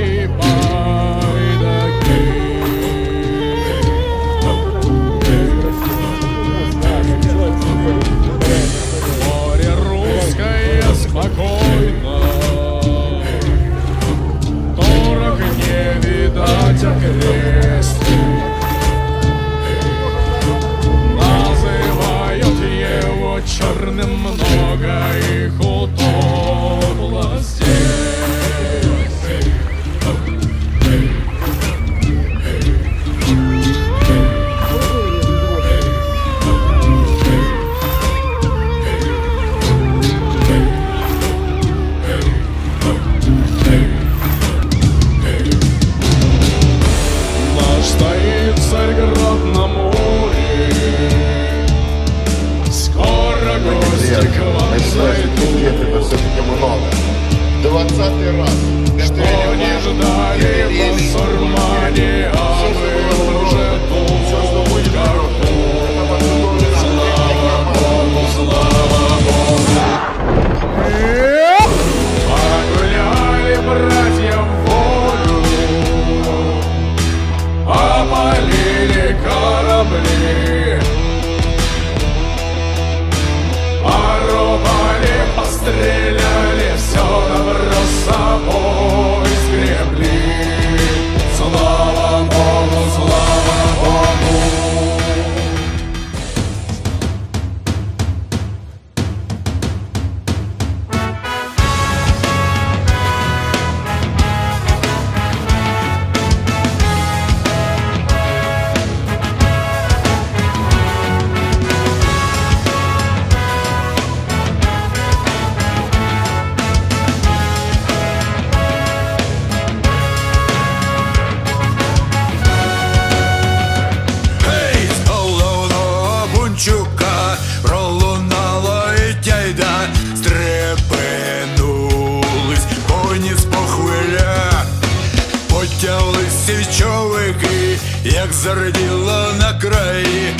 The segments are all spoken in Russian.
came все-таки. Двадцатый раз. Что не ожидали в Басурмане, а як зариділо на краї.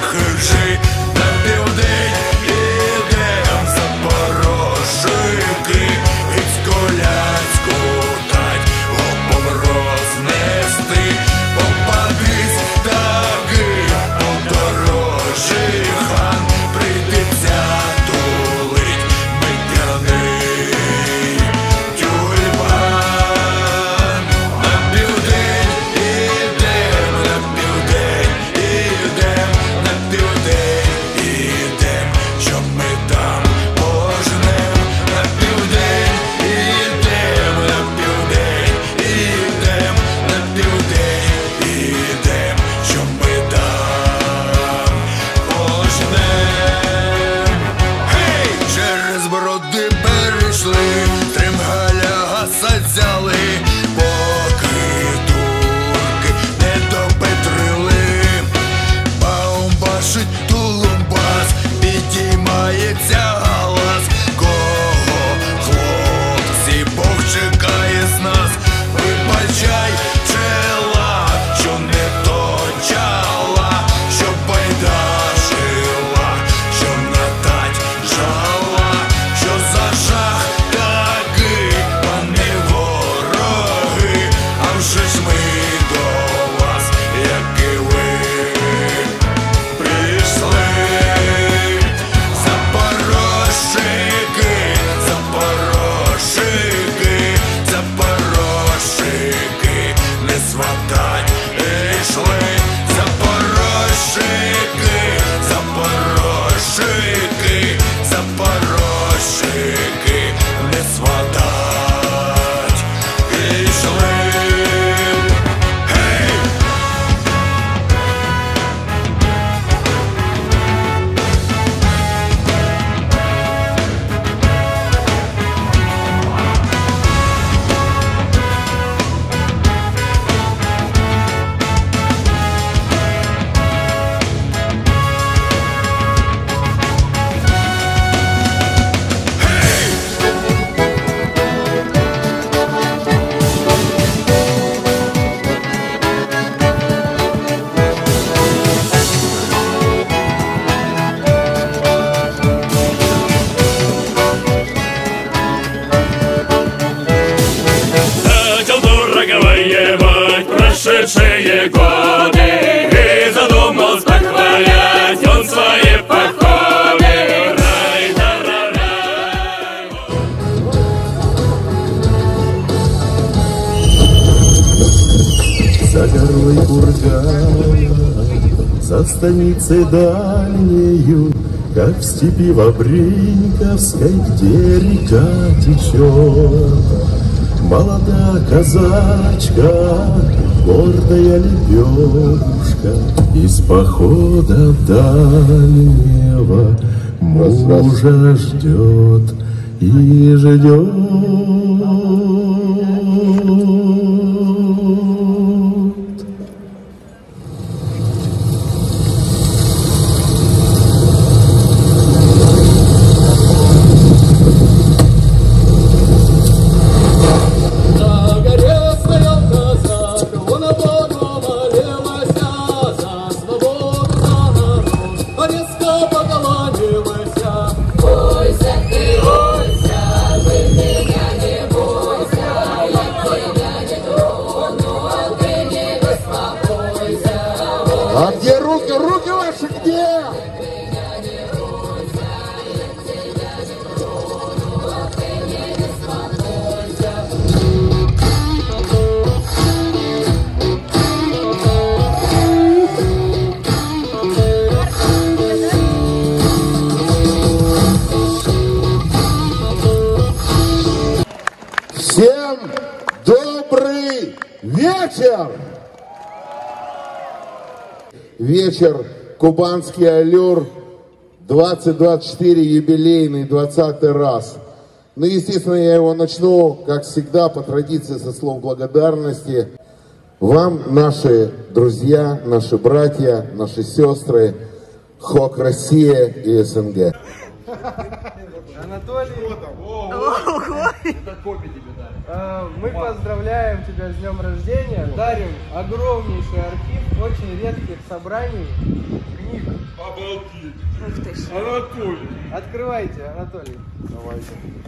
que j'ai За станицей дальнею, как в степи Вабриньковской, где река течет. Молода казачка, гордая лебедушка, Из похода дальнего мужа ждет и ждет. А где руки? Руки ваши где? Всем добрый вечер! Вечер Кубанский Аллюр 2024 юбилейный 20 раз. Ну, естественно, я его начну, как всегда, по традиции со слов благодарности. Вам, наши друзья, наши братья, наши сестры, ХОК Россия и СНГ. Анатолий, э, мы поздравляем тебя с днем рождения, дарим огромнейший архив очень редких собраний книг. Анатолий. Открывайте, Анатолий. Давайте.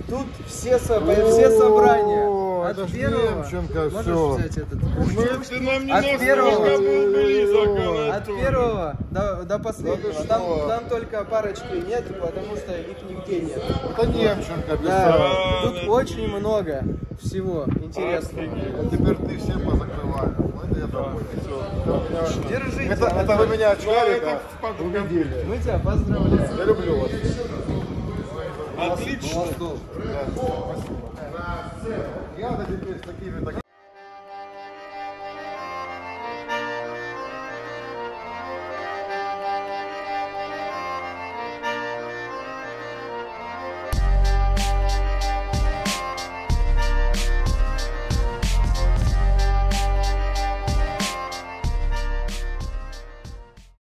Тут все, со- все собрания. От первого. Можешь взять этот? Ты нам От первого. От Анатолий. первого до, до последнего. Там, там только парочки нет, потому что их нигде нет. Это Немченко Да, тут очень много всего интересного. Теперь ты всем позакрываешь. Это я домой. Держите. Это, это вы меня очкарика убедили. Мы тебя поздравляем. Я люблю вас. Отлично. Я теперь с такими такими.